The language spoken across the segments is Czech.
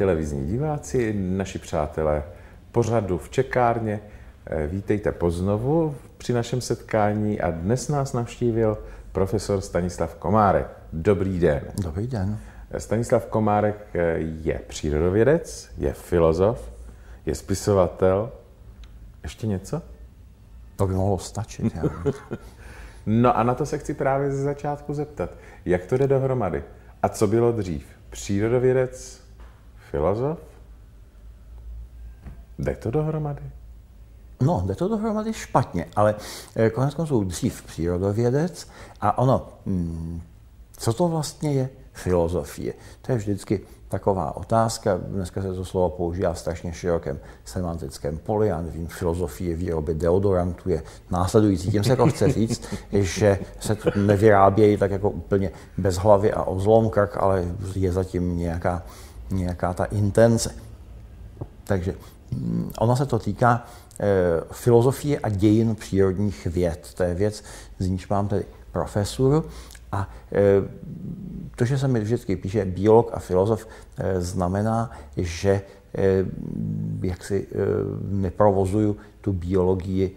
Televizní diváci, naši přátelé pořadu v čekárně, eh, vítejte poznovu při našem setkání a dnes nás navštívil profesor Stanislav Komárek. Dobrý den. Dobrý den. Stanislav Komárek eh, je přírodovědec, je filozof, je spisovatel. Ještě něco? To by mohlo stačit. Já. no a na to se chci právě ze začátku zeptat. Jak to jde dohromady? A co bylo dřív? Přírodovědec, filozof? Jde to dohromady? No, jde to dohromady špatně, ale eh, konec konců dřív přírodovědec a ono, hmm, co to vlastně je filozofie? To je vždycky taková otázka. Dneska se to slovo používá v strašně širokém semantickém poli. Já nevím, filozofie výroby deodorantu je následující. Tím se jako chce říct, že se to nevyrábějí tak jako úplně bez hlavy a o ale je zatím nějaká, nějaká ta intence. Takže mm, ono se to týká e, filozofie a dějin přírodních věd. To je věc, z níž mám tedy profesuru. A e, to, že se mi vždycky píše biolog a filozof, e, znamená, že e, jak si neprovozuju tu biologii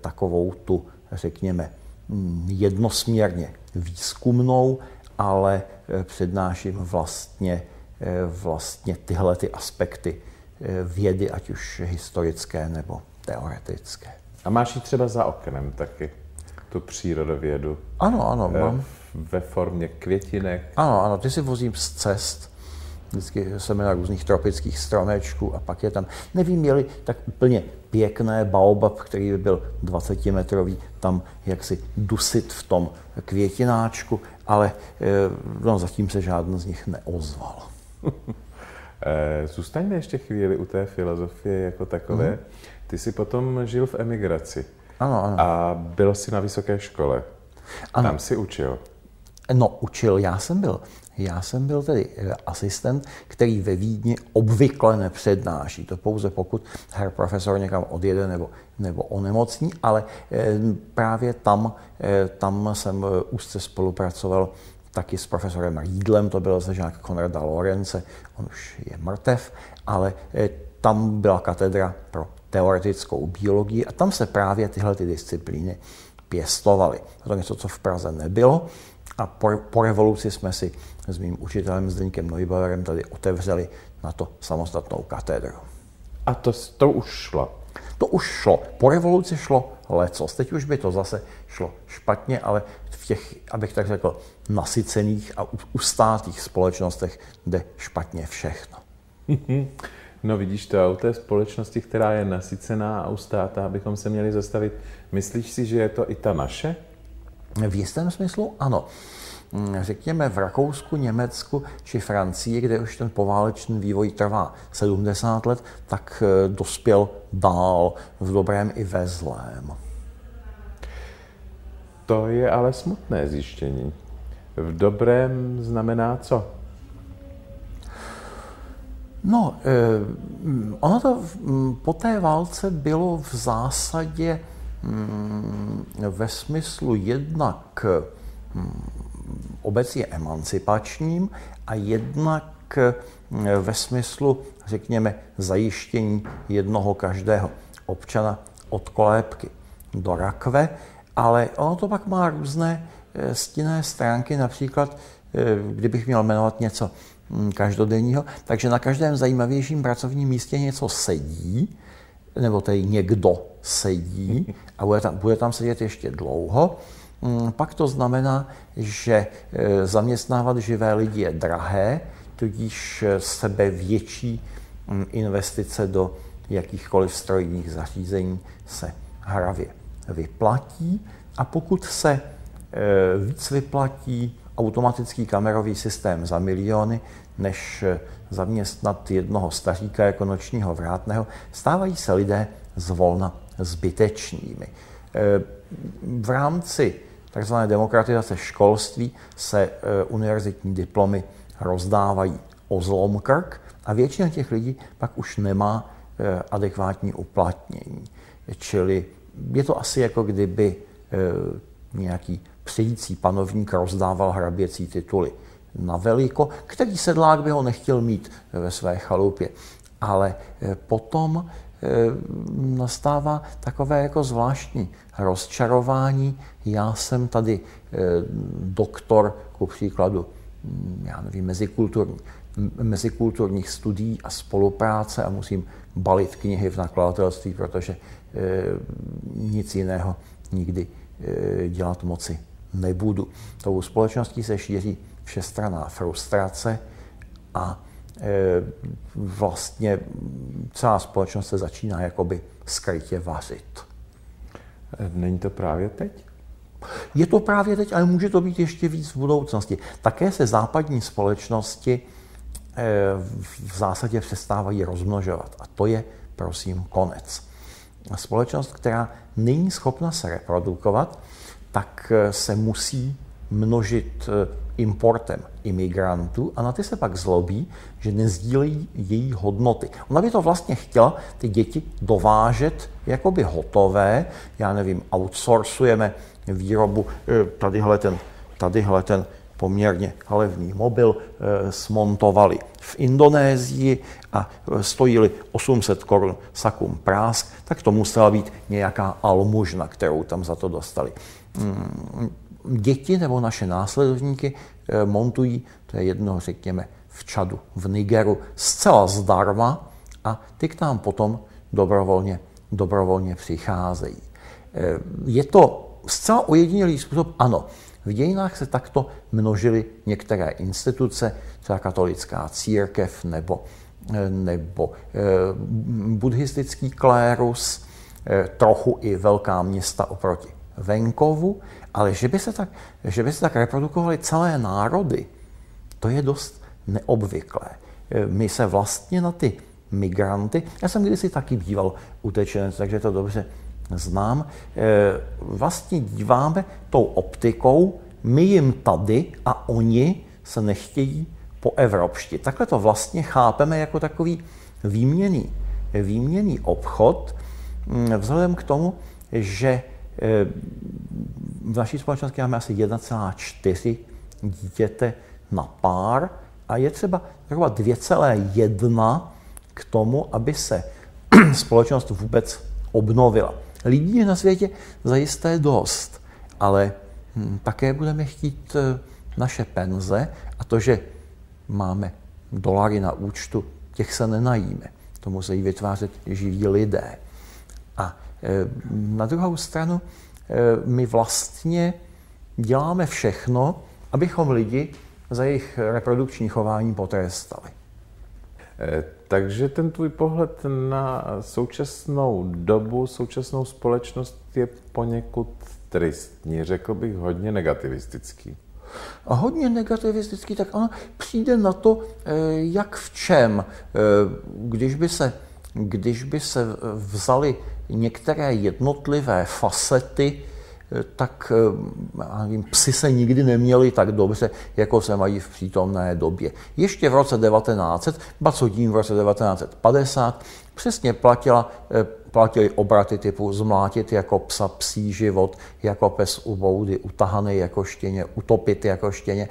takovou tu, řekněme, jednosměrně výzkumnou, ale přednáším vlastně, vlastně tyhle ty aspekty vědy, ať už historické nebo teoretické. A máš ji třeba za oknem taky? tu přírodovědu. Ano, ano, eh, mám. Ve formě květinek. Ano, ano, ty si vozím z cest. Vždycky jsem na různých tropických stromečků a pak je tam, nevím, měli tak úplně pěkné baobab, který by byl 20 metrový, tam jaksi dusit v tom květináčku, ale eh, no, zatím se žádný z nich neozval. Eh, zůstaňme ještě chvíli u té filozofie jako takové. Mm. Ty jsi potom žil v emigraci. Ano, ano. A byl jsi na vysoké škole. Ano. Tam jsi učil. No, učil. Já jsem byl. Já jsem byl tedy eh, asistent, který ve Vídni obvykle nepřednáší. To pouze pokud herr profesor někam odjede nebo, nebo onemocní, ale eh, právě tam, tam jsem úzce spolupracoval taky s profesorem Rídlem, to byl žák Konrada Lorence, on už je mrtev, ale tam byla katedra pro teoretickou biologii a tam se právě tyhle ty disciplíny pěstovaly. To je něco, co v Praze nebylo a po, po revoluci jsme si s mým učitelem Zdeňkem Neubauerem tady otevřeli na to samostatnou katedru. A to, to už šlo? To už šlo. Po revoluci šlo lecos. Teď už by to zase šlo špatně, ale v těch, abych tak řekl, nasycených a ustátých společnostech jde špatně všechno. No vidíš to, u té společnosti, která je nasycená a ustátá, abychom se měli zastavit, myslíš si, že je to i ta naše? V jistém smyslu ano. Mm, řekněme v Rakousku, Německu či Francii, kde už ten poválečný vývoj trvá 70 let, tak eh, dospěl dál v dobrém i ve zlém. To je ale smutné zjištění. V dobrém znamená co? No, eh, ono to mm, po té válce bylo v zásadě mm, ve smyslu jednak obecně emancipačním a jednak ve smyslu, řekněme, zajištění jednoho každého občana od kolébky do rakve, ale ono to pak má různé eh, stinné stránky, například, eh, kdybych měl jmenovat něco Mm, každodenního, takže na každém zajímavějším pracovním místě něco sedí, nebo tady někdo sedí a bude tam, bude tam sedět ještě dlouho, pak to znamená, že e, zaměstnávat živé lidi je drahé, tudíž e, sebe větší mm, investice do jakýchkoliv strojních zařízení se hravě vyplatí. A pokud se e, víc vyplatí automatický kamerový systém za miliony, než zaměstnat jednoho staříka jako nočního vrátného, stávají se lidé zvolna zbytečnými. V rámci tzv. demokratizace školství se e, univerzitní diplomy rozdávají o zlomkrk a většina těch lidí pak už nemá e, adekvátní uplatnění. Čili je to asi jako kdyby nějaký přijící panovník rozdával hraběcí tituly na veliko, který sedlák by ho nechtěl mít ve své chalupě. Ale potom nastává takové jako zvláštní rozčarování. Já jsem tady doktor, ku příkladu, hm, já nevím, mezikulturní, mezikulturních studií a spolupráce a musím balit knihy v nakladatelství, protože nic jiného nikdy dělat moci nebudu. Tou společností se šíří všestraná frustrace a vlastně celá společnost se začíná jakoby skrytě vařit. Není to právě teď? Je to právě teď, ale může to být ještě víc v budoucnosti. Také se západní společnosti e, v zásadě přestávají rozmnožovat. A to je, prosím, konec. Společnost, která není schopna se reprodukovat, tak eh, se musí množit eh, importem imigrantů a na ty se pak zlobí, že nezdílejí její hodnoty. Ona by to vlastně chtěla ty děti dovážet jakoby hotové, já nevím, outsourcujeme výrobu, eh, tadyhle ten, tadyhle ten poměrně levný mobil smontovali v Indonésii a stojili 800 korun sakum prásk, tak to musela být nějaká almužna, kterou tam za to dostali. Mm, děti nebo naše následovníky eh, montují, to je jedno, řekněme, v Čadu, v Nigeru, zcela zdarma a ty k nám potom dobrovolně, dobrovolně přicházejí. Eh, je to zcela ojedinělý způsob, ano. V dějinách se takto množily některé instituce, třeba katolická církev nebo, eh, nebo buddhistický klérus, trochu i velká města oproti venkovu, ale že by se tak, že by se tak reprodukovaly celé národy, to je dost neobvyklé. My se vlastně na ty migranty, já jsem kdysi taky býval utečenec, takže to dobře znám, eh, vlastně díváme tou optikou, my jim tady a oni se nechtějí po evropšti. Takhle to vlastně chápeme jako takový výměný, výměný obchod, hm, vzhledem k tomu, že v naší společnosti máme asi 1,4 dítěte na pár a je třeba zhruba 2,1 k tomu, aby se společnost vůbec obnovila. Lidí je na světě zajisté dost, ale hm, také budeme chtít eh, naše penze a to, že máme dolary na účtu, těch se nenajíme. To musí vytvářet živí lidé. A Eh, na druhou stranu, eh, my vlastně děláme všechno, abychom lidi za jejich reprodukční chování potrestali. Eh, takže ten tvůj pohled na současnou dobu, současnou společnost je poněkud tristní, řekl bych hodně negativistický. A hodně negativistický, tak ono přijde na to, jak v čem. Když by se, když by se vzali některé jednotlivé facety, eh, tak eh, nevím, psy se nikdy neměli tak dobře, jako se mají v přítomné době. Ještě v roce 1900, ba co tím v roce 1950, přesně platila, eh, platili obraty typu zmlátit jako psa psí život, jako pes u boudy, utahaný jako štěně, utopit jako štěně.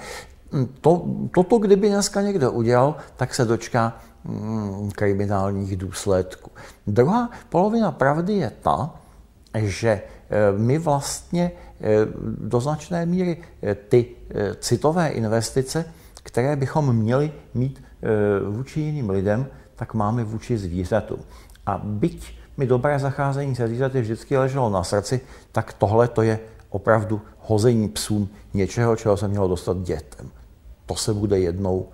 Hm, to, toto, kdyby dneska někdo udělal, tak se dočká kriminálních důsledků. Druhá polovina pravdy je ta, že eh, my vlastně eh, do značné míry eh, ty citové investice, které bychom měli mít vůči jiným lidem, tak máme vůči zvířatům. A byť mi dobré zacházení se zvířaty vždycky leželo na srdci, tak tohle to je opravdu hození psům něčeho, čeho se mělo dostat dětem. To se bude jednou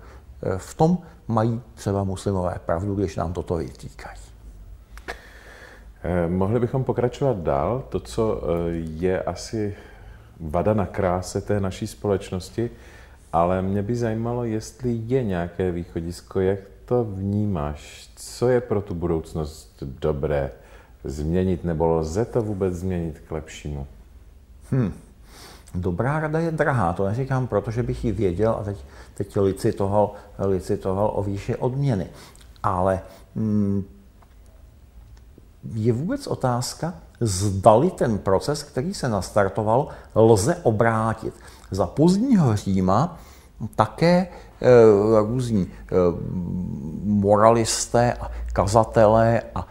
v tom mají třeba muslimové pravdu, když nám toto vytýkají. Eh, mohli bychom pokračovat dál. To, co eh, je asi vada na kráse té naší společnosti, ale mě by zajímalo, jestli je nějaké východisko, jak to vnímáš, co je pro tu budoucnost dobré změnit, nebo lze to vůbec změnit k lepšímu? Hmm. Dobrá rada je drahá, to neříkám, protože bych ji věděl a teď, teď licitoval, licitoval o výši odměny. Ale mm, je vůbec otázka, zdali ten proces, který se nastartoval, lze obrátit. Za pozdního Říma také různí moralisté a kazatelé a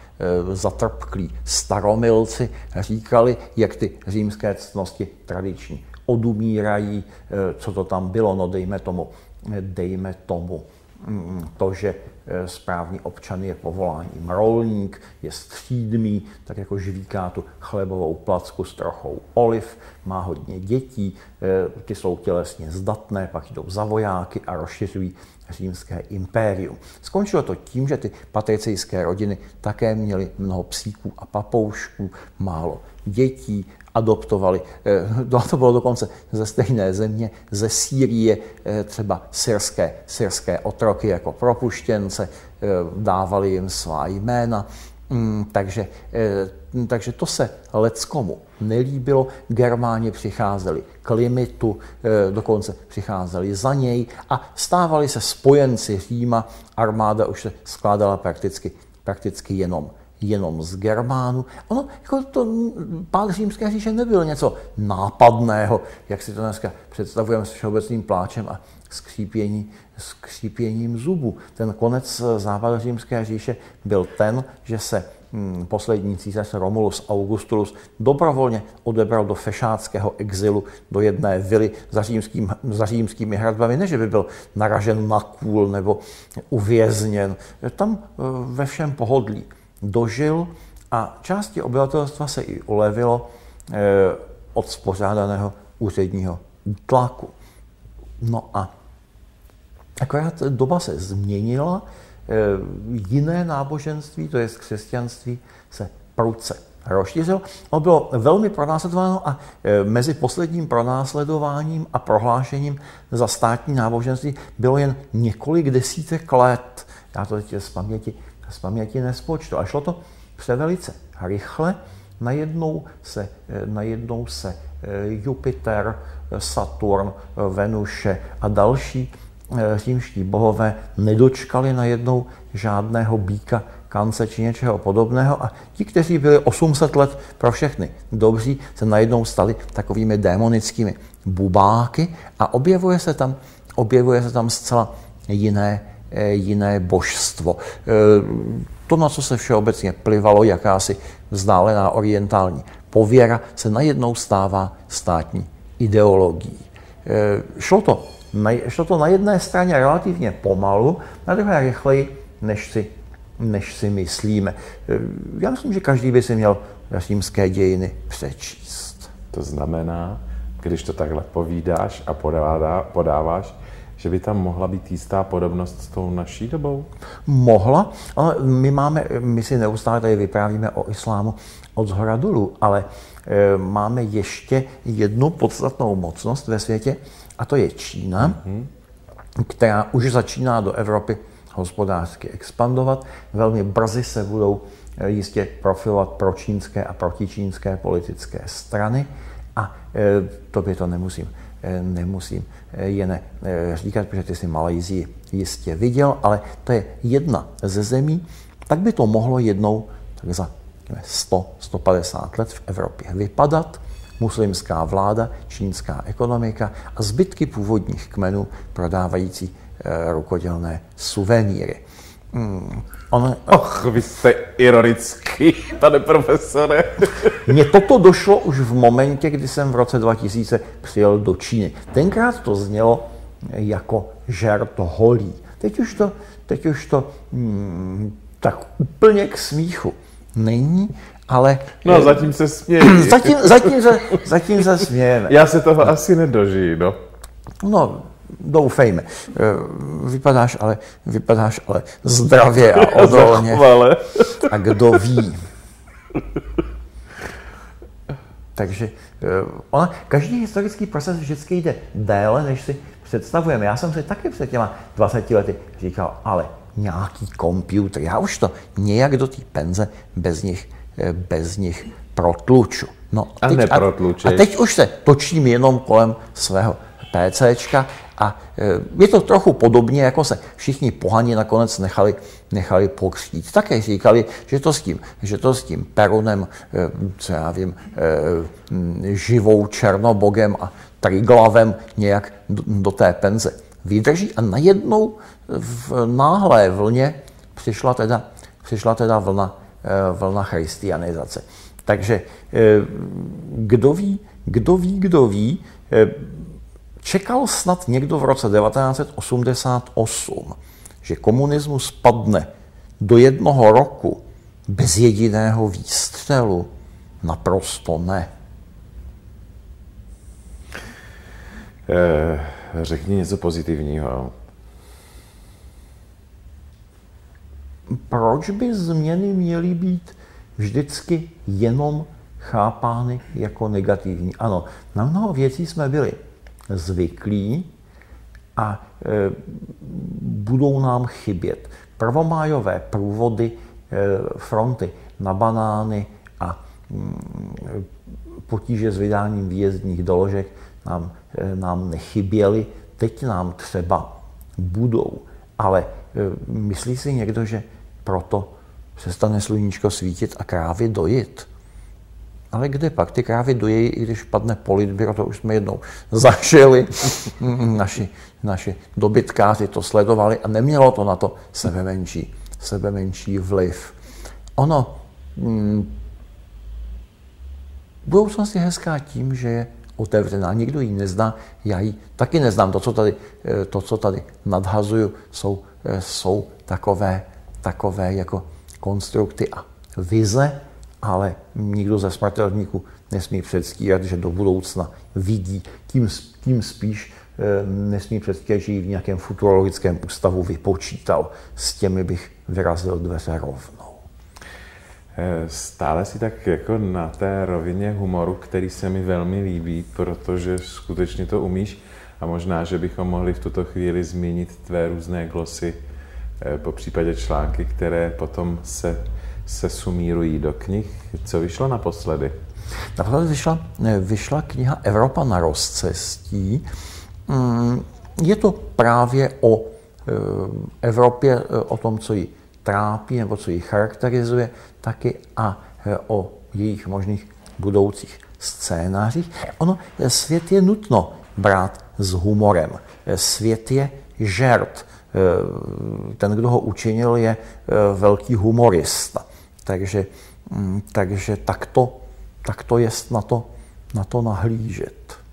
zatrpklí staromilci říkali, jak ty římské ctnosti tradiční odumírají, co to tam bylo, no dejme tomu, dejme tomu mm, to, že Eh, správný občan je povoláním rolník, je střídmý, tak jako žvíká tu chlebovou placku s trochou oliv, má hodně dětí, eh, ty jsou tělesně zdatné, pak jdou za vojáky a rozšiřují římské impérium. Skončilo to tím, že ty patricijské rodiny také měly mnoho psíků a papoušků, málo dětí, adoptovali. Eh, to bylo dokonce ze stejné země, ze Sýrie, eh, třeba syrské, syrské otroky jako propuštěnce, eh, dávali jim svá jména. Mm, takže, takže to se Leckomu nelíbilo. Germáni přicházeli k limitu, dokonce přicházeli za něj a stávali se spojenci Říma. Armáda už se skládala prakticky, prakticky jenom jenom z Germánu. Ono, jako to pád římské říše nebyl něco nápadného, jak si to dneska představujeme s všeobecným pláčem a skřípění, skřípěním zubů. Ten konec západu římské říše byl ten, že se hm, poslední císař Romulus Augustulus dobrovolně odebral do fešáckého exilu do jedné vily za, římským, za římskými hradbami, ne že by byl naražen na kůl nebo uvězněn. Tam eh, ve všem pohodlí dožil a části obyvatelstva se i ulevilo eh, od spořádaného úředního tlaku. No a akorát doba se změnila, eh, jiné náboženství, to je křesťanství, se prudce rozšířil. Ono bylo velmi pronásledováno a eh, mezi posledním pronásledováním a prohlášením za státní náboženství bylo jen několik desítek let. Já to teď z paměti z paměti nespočtu. A šlo to převelice rychle. Najednou se, najednou se eh, Jupiter, Saturn, Venuše a další eh, římští bohové nedočkali najednou žádného býka, kance či něčeho podobného a ti, kteří byli 800 let pro všechny dobří, se najednou stali takovými démonickými bubáky a objevuje se tam, objevuje se tam zcela jiné Eh, jiné božstvo. Eh, to, na co se všeobecně plivalo, jakási vzdálená orientální pověra, se najednou stává státní ideologií. Eh, šlo to, šlo to na jedné straně relativně pomalu, na druhé rychleji, než si, než si myslíme. Já myslím, že každý by si měl římské dějiny přečíst. To znamená, když to takhle povídáš a podáváš, že by tam mohla být jistá podobnost s tou naší dobou? Mohla, ale my máme, my si neustále tady vyprávíme o islámu od zhora dolů, ale e, máme ještě jednu podstatnou mocnost ve světě, a to je Čína, mm-hmm. která už začíná do Evropy hospodářsky expandovat. Velmi brzy se budou e, jistě profilovat pro čínské a protičínské politické strany a e, to by to nemusím Eh, nemusím eh, je ne eh, říkat, protože ty si Malajzii jistě viděl, ale to je jedna ze zemí, tak by to mohlo jednou tak za 100-150 let v Evropě vypadat. Muslimská vláda, čínská ekonomika a zbytky původních kmenů prodávající rukodělné suvenýry. Hmm. On... Och, vy jste ironický, pane profesore. Mně toto došlo už v momentě, kdy jsem v roce 2000 přijel do Číny. Tenkrát to znělo jako žert holí. Teď už to, teď už to hmm, tak úplně k smíchu není, ale... No, zatím se směje. zatím, zatím, se, zatím se smějeme. Já se toho asi nedožiju, no. No, doufejme. Eh, vypadáš ale, vypadáš ale zdravě a odolně. A kdo ví. Takže eh, ona, každý historický proces vždycky jde déle, než si představujeme. Já jsem si taky před těma 20 lety říkal, ale nějaký počítač, já už to nějak do té penze bez nich, eh, bez nich protluču. No, teď, a, a teď už se točím jenom kolem svého PCčka a e, je to trochu podobně, jako se všichni pohani nakonec nechali, nechali pokřtít. Také říkali, že to s tím, že to s tím Perunem, e, co já vím, e, živou Černobogem a Triglavem nějak do, té penze vydrží a najednou v náhlé vlně přišla teda, přišla teda vlna, vlna christianizace. Takže kdo ví, kdo ví, kdo ví, čekal snad někdo v roce 1988, že komunismus padne do jednoho roku bez jediného výstřelu? Naprosto ne. Eh, řekni něco pozitivního. Proč by změny měly být vždycky jenom chápány jako negativní? Ano, na mnoho věcí jsme byli zvyklí a e, budou nám chybět. Prvomájové průvody e, fronty na banány a mm, potíže s vydáním výjezdních doložek nám, e, nám nechyběly, teď nám třeba budou. Ale myslí si někdo, že proto přestane sluníčko svítit a krávy dojit? Ale kde pak? Ty krávy dojejí, i když padne politbyro, to už jsme jednou zažili. naši, naši dobytkáři to sledovali a nemělo to na to sebe menší, sebe menší vliv. Ono, mm, budoucnost je hezká tím, že je otevřená. Nikdo ji nezná, já ji taky neznám. To, co tady, eh, to, co tady nadhazuju, jsou, eh, jsou takové, takové jako konstrukty a vize, ale nikdo ze smrtelníků nesmí předstírat, že do budoucna vidí, tím, tím spíš eh, nesmí předstírat, že ji v nějakém futurologickém ústavu vypočítal. S těmi bych vyrazil dveře rovnou. Eh, stále si tak jako na té rovině humoru, který se mi velmi líbí, protože skutečně to umíš a možná, že bychom mohli v tuto chvíli zmínit tvé různé glosy, eh, po případě články, které potom se se sumírují do knih. Co vyšlo naposledy? Naposledy vyšla, vyšla kniha Evropa na rozcestí. Mm, je to právě o e, Evropě, e, o tom, co ji trápí nebo co ji charakterizuje, taky a e, o jejich možných budoucích scénářích. Ono, svět je nutno brát s humorem. Svět je žert. Ten, kdo ho učinil, je velký humorista. Takže, mm, takže takto, takto je na to, na to nahlížet.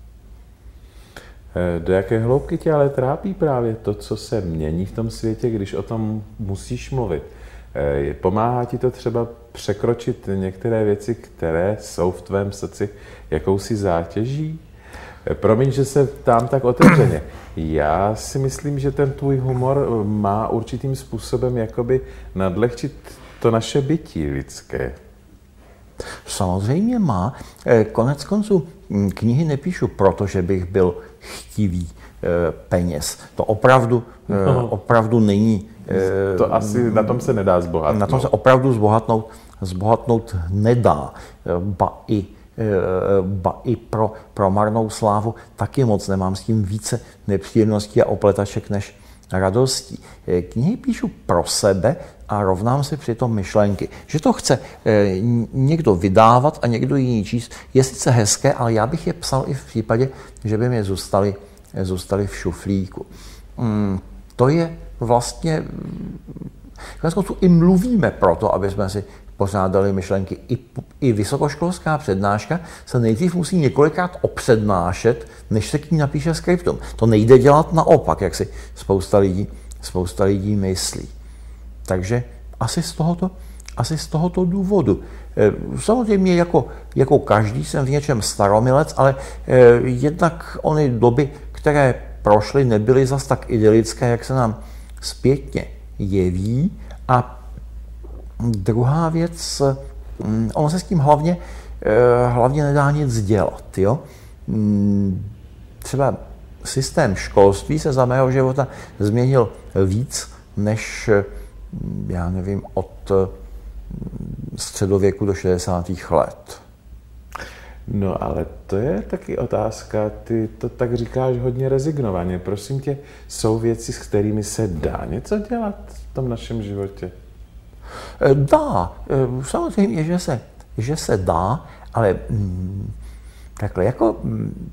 Eh, do jaké hloubky tě ale trápí právě to, co se mění v tom světě, když o tom musíš mluvit? Eh, pomáhá ti to třeba překročit některé věci, které jsou v tvém srdci jakousi zátěží? Eh, promiň, že se tam tak otevřeně. Já si myslím, že ten tvůj humor má určitým způsobem jakoby nadlehčit to naše bytí lidské? Samozřejmě má. Eh, konec konců hm, knihy nepíšu proto, že bych byl chtivý eh, peněz. To opravdu, eh, no. opravdu není. To asi na tom se nedá zbohatnout. Na tom se opravdu zbohatnout, zbohatnout nedá. Ba i, ba i pro, pro marnou slávu taky moc nemám s tím více nepříjemností a opletaček než radostí. Knihy píšu pro sebe a rovnám si přitom myšlenky. Že to chce eh, někdo vydávat a někdo jiný číst, je sice hezké, ale já bych je psal i v případě, že by mě zůstali, eh, zůstali v šuflíku. Mm, to je vlastně, konec konců i mluvíme proto, aby jsme si pořádali myšlenky. I, I vysokoškolská přednáška se nejdřív musí několikrát opřednášet, než se k ní napíše skriptum. To nejde dělat naopak, jak si spousta lidí, spousta lidí myslí. Takže asi z tohoto, asi z tohoto důvodu. Eh, samozřejmě jako, jako každý jsem v něčem staromilec, ale eh, jednak ony doby, které prošly, nebyly zas tak idylické, jak se nám zpětně jeví. A druhá věc, mm, ono se s tím hlavně, eh, hlavně nedá nic dělat. Jo? Mm, třeba systém školství se za mého života změnil víc, než já nevím, od eh, středověku do 60. let. No ale to je taky otázka, ty to tak říkáš hodně rezignovaně. Prosím tě, jsou věci, s kterými se dá něco dělat v tom našem životě? Eh, dá. Eh, samozřejmě, že se, že se dá, ale mm, takhle jako mm,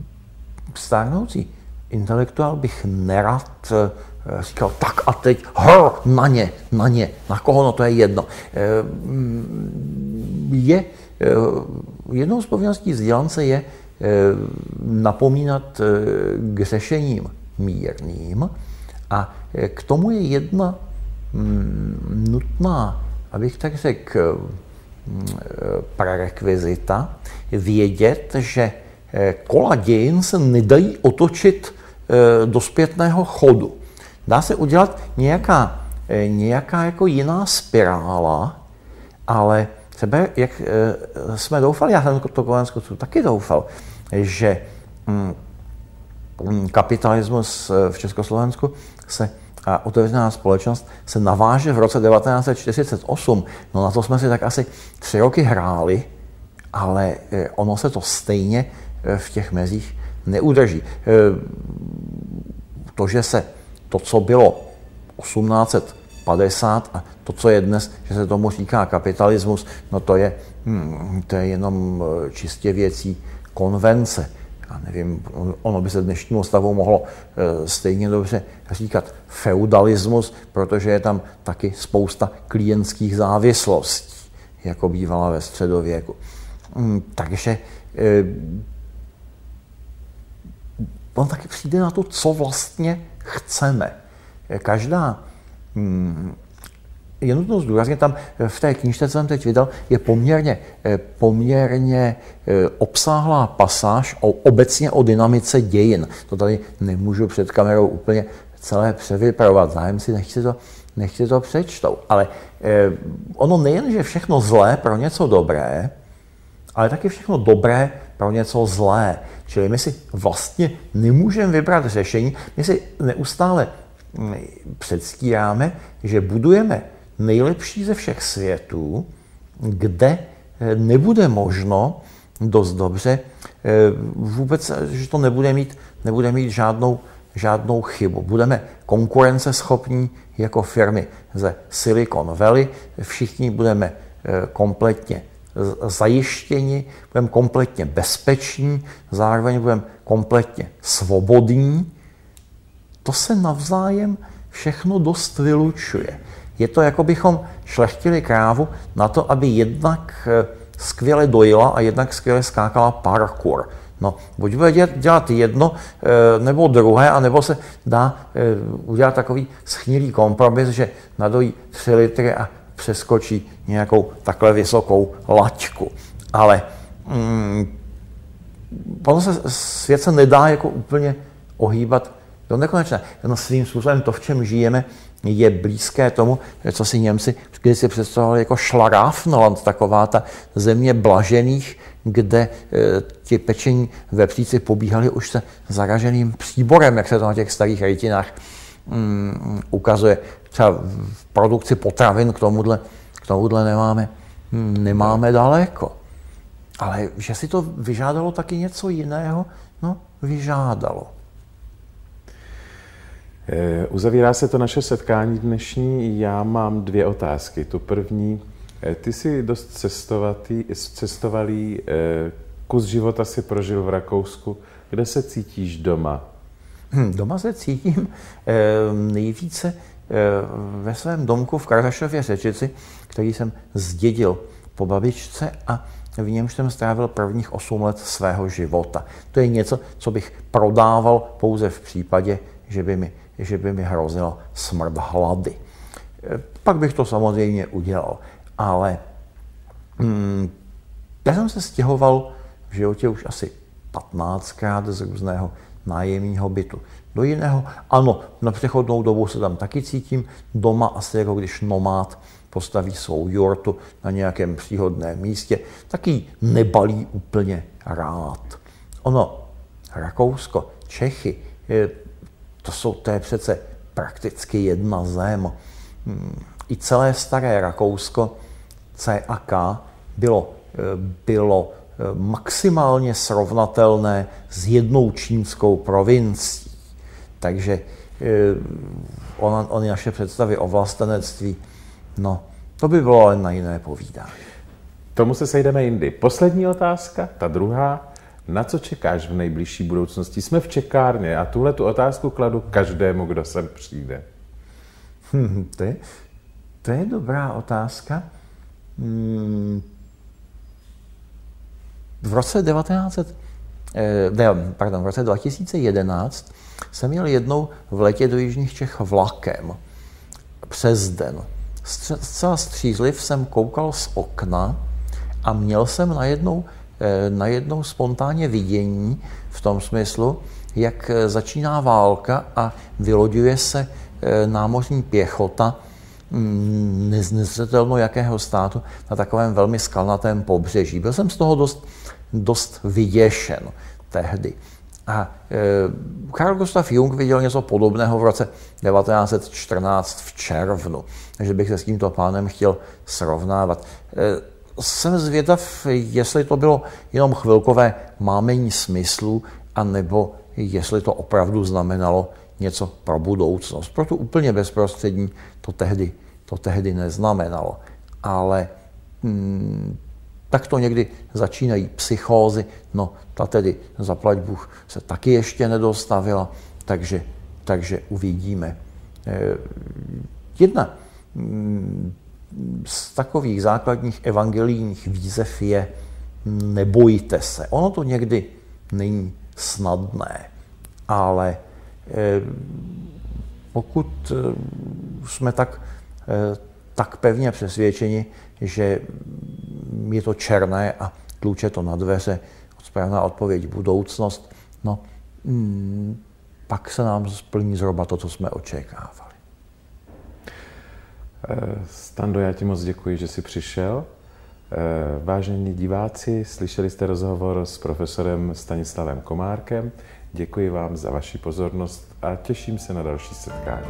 stárnoucí intelektuál bych nerad eh, říkal, tak a teď hr, na ně, na ně, na koho, no to je jedno. Mm, je, jednou z povinností vzdělance je napomínat k řešením mírným a k tomu je jedna nutná, abych tak řekl, prerekvizita, vědět, že kola dějin se nedají otočit Eh, do zpětného chodu. Dá se udělat nějaká, eh, nějaká jako jiná spirála, ale třeba, jak eh, jsme doufali, já jsem to Kolensku taky doufal, že hm, kapitalismus v Československu se a otevřená společnost se naváže v roce 1948. No na to jsme si tak asi tři roky hráli, ale ono se to stejně v těch mezích neudrží. Eh, to, že se to, co bylo 1850 a to, co je dnes, že se tomu říká kapitalismus, no to je, hmm, to je jenom eh, čistě věcí konvence. Já nevím, ono by se dnešnímu stavu mohlo eh, stejně dobře říkat feudalismus, protože je tam taky spousta klientských závislostí, jako bývala ve středověku. Hmm, takže on taky přijde na to, co vlastně chceme. Každá hmm, je nutno zdůraznit, tam v té knižce, co jsem teď vydal, je poměrně, eh, poměrně eh, obsáhlá pasáž o, obecně o dynamice dějin. To tady nemůžu před kamerou úplně celé převypravovat. Zájemci nechci to, nechci to přečtou. Ale eh, ono nejen, že všechno zlé pro něco dobré, ale taky všechno dobré pro něco zlé. Čili my si vlastně nemůžeme vybrat řešení, my si neustále mm, předstíráme, že budujeme nejlepší ze všech světů, kde eh, nebude možno dost dobře eh, vůbec, že to nebude mít, nebude mít žádnou, žádnou chybu. Budeme konkurenceschopní jako firmy ze Silicon Valley, všichni budeme eh, kompletně zajištěni, budeme kompletně bezpeční, zároveň budeme kompletně svobodní. To se navzájem všechno dost vylučuje. Je to, jako bychom šlechtili krávu na to, aby jednak eh, skvěle dojila a jednak skvěle skákala parkour. No, buď bude dělat jedno eh, nebo druhé, a nebo se dá eh, udělat takový schnilý kompromis, že nadojí 3 litry a přeskočí nějakou takhle vysokou laťku. Ale mm, ono se svět se nedá jako úplně ohýbat do nekonečna. No svým způsobem to, v čem žijeme, je blízké tomu, co si Němci když si představovali jako Šlaráfnoland, taková ta země blažených, kde e, ti pečení vepříci pobíhali už se zaraženým příborem, jak se to na těch starých rejtinách mm, ukazuje třeba v produkci potravin k tomuhle, k tomuhle nemáme, nemáme daleko. Ale že si to vyžádalo taky něco jiného, no vyžádalo. Eh, uzavírá se to naše setkání dnešní. Já mám dvě otázky. Tu první, eh, ty jsi dost cestovatý, cestovalý, eh, kus života si prožil v Rakousku. Kde se cítíš doma? Hm, doma se cítím nejvíce ve svém domku v Kardašově Řečici, který jsem zdědil po babičce a v němž jsem strávil prvních 8 let svého života. To je něco, co bych prodával pouze v případě, že by mi, že by mi hrozila smrt hlady. Eh, pak bych to samozřejmě udělal, ale hmm, já jsem se stěhoval v životě už asi 15krát z různého nájemního bytu do jiného. Ano, na přechodnou dobu se tam taky cítím doma, asi jako když nomád postaví svou jortu na nějakém příhodném místě, taky nebalí úplně rád. Ono, Rakousko, Čechy, to jsou to je přece prakticky jedna zem. Hmm, I celé staré Rakousko, C a K, bylo, bylo maximálně srovnatelné s jednou čínskou provincií. Takže eh, on, ony naše představy o vlastenectví, no, to by bylo ale na jiné povídání. Tomu se sejdeme jindy. Poslední otázka, ta druhá. Na co čekáš v nejbližší budoucnosti? Jsme v čekárně a tuhle tu otázku kladu každému, kdo sem přijde. Hmm, to, je, to je dobrá otázka. Hmm. V roce 1900, eh, ne, pardon, v roce 2011 jsem měl jednou v letě do Jižních Čech vlakem přes den. Zcela střízliv jsem koukal z okna a měl jsem najednou, najednou spontánně vidění v tom smyslu, jak eh, začíná válka a vyloďuje se eh, námořní pěchota mm, neznesetelno jakého státu na takovém velmi skalnatém pobřeží. Byl jsem z toho dost, dost vyděšen tehdy. A Karl Gustav Jung viděl něco podobného v roce 1914 v červnu, takže bych se s tímto pánem chtěl srovnávat. Jsem zvědav, jestli to bylo jenom chvilkové mámení smyslu, anebo jestli to opravdu znamenalo něco pro budoucnost. Proto úplně bezprostřední to tehdy, to tehdy neznamenalo. Ale hmm, tak to někdy začínají psychózy, no ta tedy zaplať Bůh se taky ještě nedostavila, takže, takže uvidíme. Eh, jedna mm, z takových základních evangelijních výzev je nebojte se. Ono to někdy není snadné, ale eh, pokud eh, jsme tak, tak pevně přesvědčeni, že je to černé a tluče to na dveře, správná odpověď budoucnost, no hmm, pak se nám splní zhruba to, co jsme očekávali. Eh, Stando, já ti moc děkuji, že jsi přišel. Eh, vážení diváci, slyšeli jste rozhovor s profesorem Stanislavem Komárkem. Děkuji vám za vaši pozornost a těším se na další setkání.